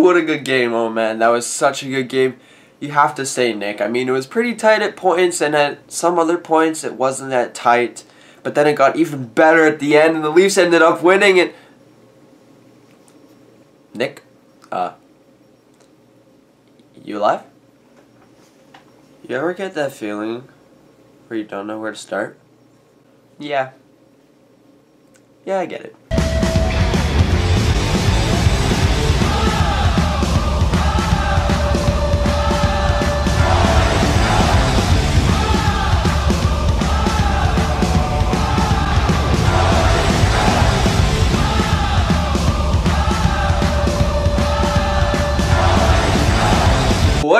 what a good game. Oh man, that was such a good game. You have to say, Nick. I mean, it was pretty tight at points, and at some other points it wasn't that tight. But then it got even better at the end, and the Leafs ended up winning it. Nick, uh, you alive? You ever get that feeling where you don't know where to start? Yeah. Yeah, I get it.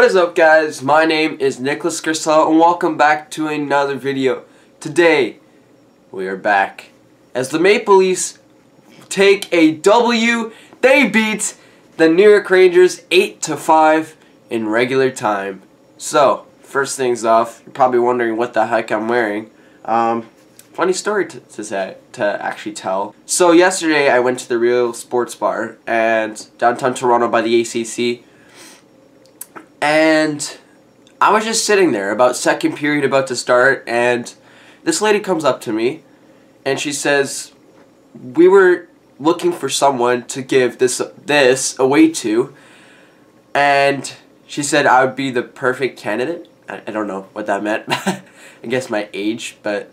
What is up guys? My name is Nicholas Scarcella and welcome back to another video. Today, we are back as the Maple Leafs take a W. They beat the New York Rangers 8 to 5 in regular time. So, first things off, you're probably wondering what the heck I'm wearing. Um, funny story to, to, say, to actually tell. So yesterday I went to the Real Sports Bar and downtown Toronto by the ACC and I was just sitting there, about second period about to start, and this lady comes up to me, and she says, "We were looking for someone to give this this away to," and she said I would be the perfect candidate. I, I don't know what that meant. I guess my age, but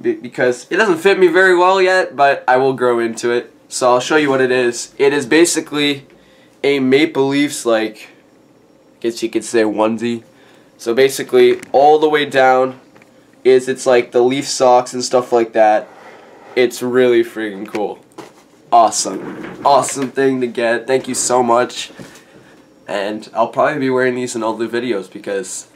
because it doesn't fit me very well yet, but I will grow into it. So I'll show you what it is. It is basically a Maple Leafs like guess you could say onesie. So basically, all the way down is it's like the leaf socks and stuff like that. It's really freaking cool. Awesome. Awesome thing to get. Thank you so much. And I'll probably be wearing these in all the videos because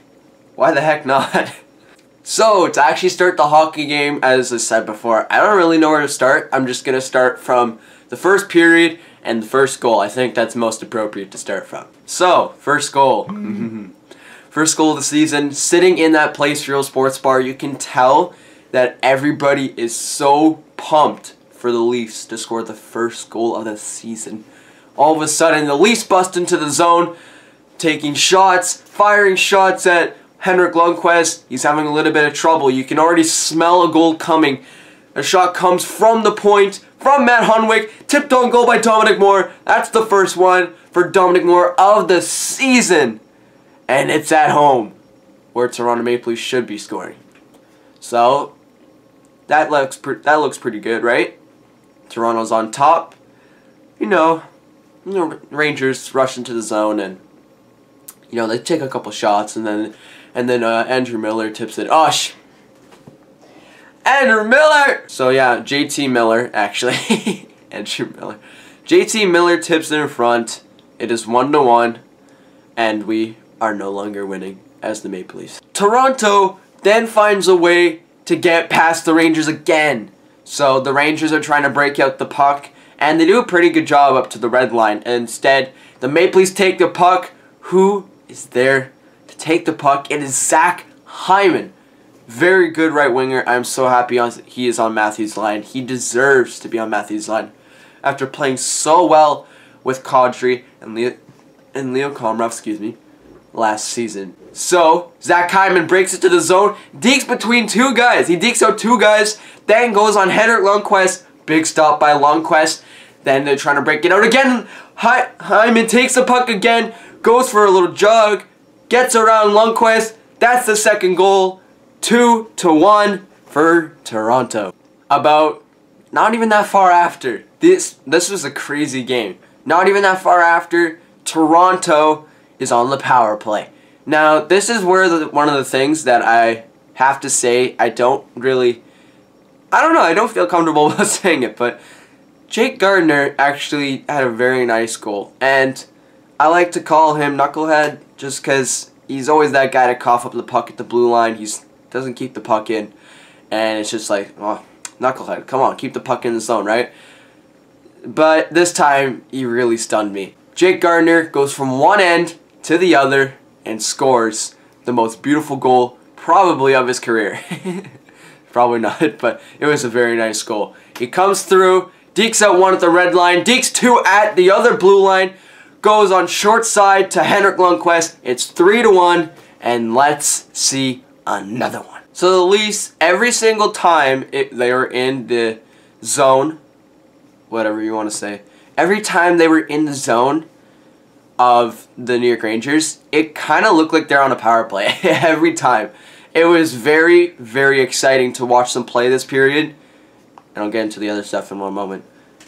why the heck not? so, to actually start the hockey game, as I said before, I don't really know where to start. I'm just going to start from the first period and the first goal. I think that's most appropriate to start from. So, first goal. first goal of the season, sitting in that Place Real Sports Bar, you can tell that everybody is so pumped for the Leafs to score the first goal of the season. All of a sudden, the Leafs bust into the zone, taking shots, firing shots at Henrik Lundqvist. He's having a little bit of trouble. You can already smell a goal coming. A shot comes from the point, from Matt Hunwick, tipped on goal by Dominic Moore. That's the first one for Dominic Moore of the season. And it's at home, where Toronto Maple Leafs should be scoring. So, that looks, that looks pretty good, right? Toronto's on top. You know, you know, Rangers rush into the zone and, you know, they take a couple shots and then, and then uh, Andrew Miller tips it. Oh, Andrew Miller! So yeah, JT Miller, actually. Andrew Miller. JT Miller tips in front. It is one to one, and we are no longer winning as the Maple Leafs. Toronto then finds a way to get past the Rangers again. So the Rangers are trying to break out the puck, and they do a pretty good job up to the red line. And instead, the Maple Leafs take the puck. Who is there to take the puck? It is Zach Hyman. Very good right winger. I'm so happy on, he is on Matthews' line. He deserves to be on Matthews' line. After playing so well with Kadri and Leo, and Leo Komarov, excuse me, last season. So, Zach Hyman breaks it to the zone, dekes between two guys. He dekes out two guys, then goes on Henrik Lundqvist. Big stop by Lundqvist. Then they're trying to break it out again. Hy Hyman takes the puck again, goes for a little jog, gets around Lundqvist. That's the second goal. 2 to 1 for Toronto. About not even that far after. This this was a crazy game. Not even that far after Toronto is on the power play. Now, this is where the, one of the things that I have to say I don't really I don't know, I don't feel comfortable saying it, but Jake Gardiner actually had a very nice goal. And I like to call him Knucklehead just because he's always that guy to cough up the puck at the blue line. He's doesn't keep the puck in. And it's just like, oh, knucklehead, come on, keep the puck in the zone, right? But this time, he really stunned me. Jake Gardiner goes from one end to the other and scores the most beautiful goal probably of his career. probably not, but it was a very nice goal. He comes through, dekes at one at the red line, dekes two at the other blue line, goes on short side to Henrik Lundqvist. It's 3 to 1, and let's see another one. So the Leafs, every single time it, they were in the zone, whatever you want to say, every time they were in the zone of the New York Rangers, it kind of looked like they're on a power play every time. It was very, very exciting to watch them play this period. And I'll get into the other stuff in one moment.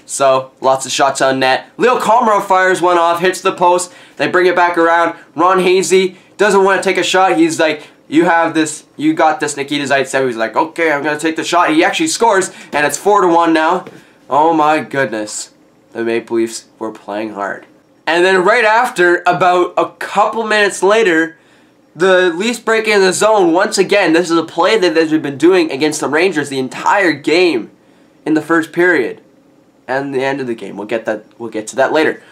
So, lots of shots on net. Leo Komarov fires one off, hits the post. They bring it back around. Ron Hainsey doesn't want to take a shot. He's like, you have this, you got this, Nikita Zaitsev. He's like, okay, I'm going to take the shot. He actually scores, and it's 4 to one now. Oh my goodness. The Maple Leafs were playing hard. And then right after, about a couple minutes later, the Leafs break in the zone once again. This is a play that they've been doing against the Rangers the entire game in the first period and the end of the game. We'll get that. We'll get to that later.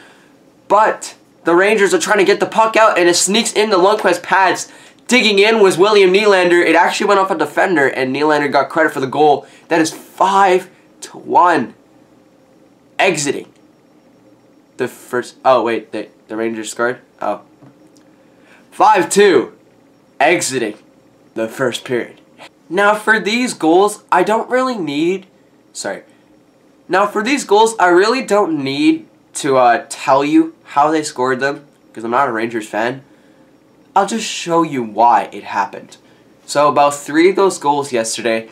But the Rangers are trying to get the puck out, and it sneaks into Lundqvist pads. Digging in was William Nylander. It actually went off a defender, and Nylander got credit for the goal. That is five to one. Exiting. The first. Oh wait, the the Rangers scored. Oh. Five two. Exiting the first period. Now for these goals, I don't really need. Sorry. Now for these goals, I really don't need to uh, tell you how they scored them because I'm not a Rangers fan. I'll just show you why it happened. So about three of those goals yesterday,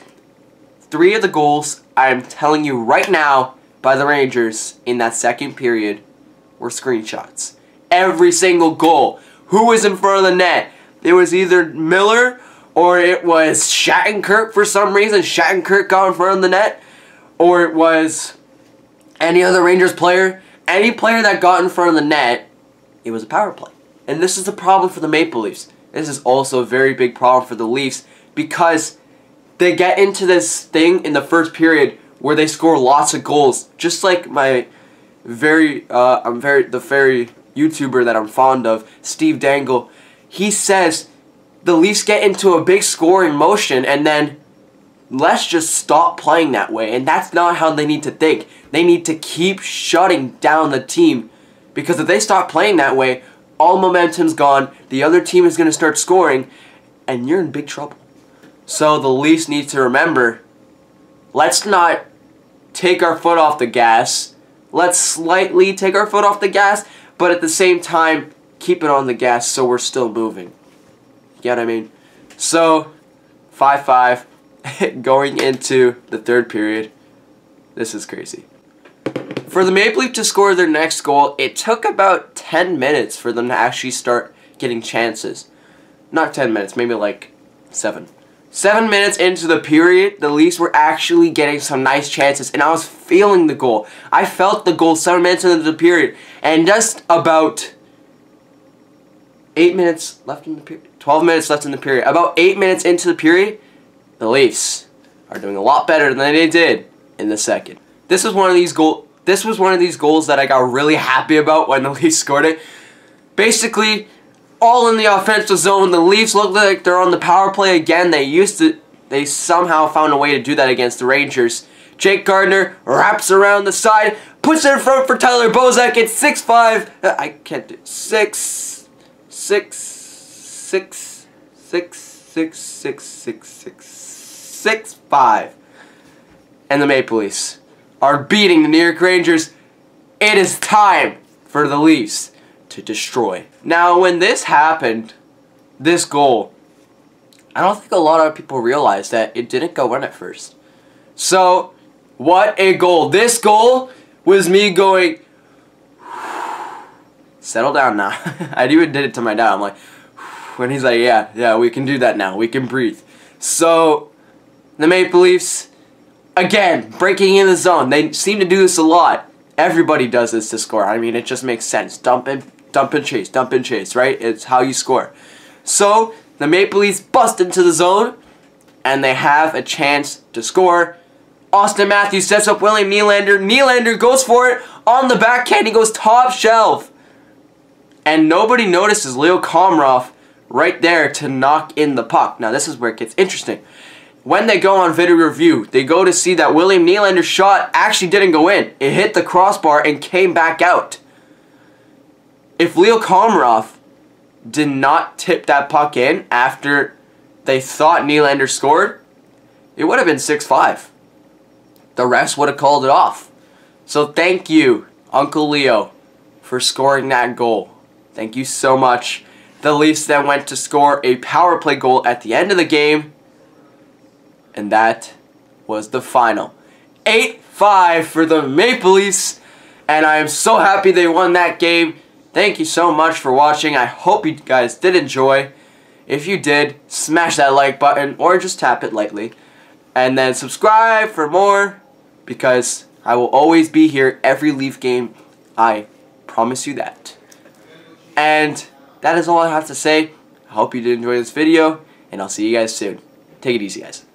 three of the goals I'm telling you right now by the Rangers in that second period were screenshots. Every single goal. Who was in front of the net? It was either Miller or it was Shattenkirk for some reason. Shattenkirk got in front of the net or it was any other Rangers player, any player that got in front of the net, it was a power play. And this is the problem for the Maple Leafs. This is also a very big problem for the Leafs because they get into this thing in the first period where they score lots of goals. Just like my very, uh, I'm very, the very YouTuber that I'm fond of, Steve Dangle, he says the Leafs get into a big scoring motion and then let's just stop playing that way. And that's not how they need to think. They need to keep shutting down the team. Because if they stop playing that way, all momentum's gone, the other team is going to start scoring, and you're in big trouble. So the Leafs need to remember, let's not take our foot off the gas. Let's slightly take our foot off the gas, but at the same time, keep it on the gas so we're still moving. You get what I mean? So, 5-5. going into the third period. This is crazy. For the Maple Leaf to score their next goal, it took about 10 minutes for them to actually start getting chances. Not 10 minutes, maybe like 7. Seven minutes into the period, the Leafs were actually getting some nice chances, and I was feeling the goal. I felt the goal seven minutes into the period, and just about eight minutes left in the period, 12 minutes left in the period, about eight minutes into the period, the Leafs are doing a lot better than they did in the second. This was one of these goal. This was one of these goals that I got really happy about when the Leafs scored it. Basically, all in the offensive zone. The Leafs look like they're on the power play again. They used to. They somehow found a way to do that against the Rangers. Jake Gardiner wraps around the side, puts it in front for Tyler Bozak. It's six five. Uh, I can't do. 6-5. And the Maple Leafs are beating the New York Rangers. It is time for the Leafs to destroy. Now, when this happened, this goal, I don't think a lot of people realized that it didn't go in at first. So, what a goal. This goal was me going, settle down now. I even did it to my dad. I'm like, when he's like, yeah, yeah, we can do that now. We can breathe. So, the Maple Leafs, again, breaking in the zone. They seem to do this a lot. Everybody does this to score. I mean, it just makes sense. Dump and, dump and chase, dump and chase, right? It's how you score. So, the Maple Leafs bust into the zone, and they have a chance to score. Auston Matthews sets up William Nylander. Nylander goes for it on the backhand. He goes top shelf. And nobody notices Leo Komarov right there to knock in the puck. Now, this is where it gets interesting when they go on video review, they go to see that William Nylander's shot actually didn't go in. It hit the crossbar and came back out. if Leo Komarov did not tip that puck in after they thought Nylander scored, it would have been 6-5. The refs would have called it off. So thank you, Uncle Leo, for scoring that goal. Thank you so much. The Leafs then went to score a power play goal at the end of the game. And that was the final. 8-5 for the Maple Leafs. And I am so happy they won that game. Thank you so much for watching. I hope you guys did enjoy. If you did, smash that like button or just tap it lightly. And then subscribe for more because I will always be here every Leaf game. I promise you that. And that is all I have to say. I hope you did enjoy this video and I'll see you guys soon. Take it easy guys.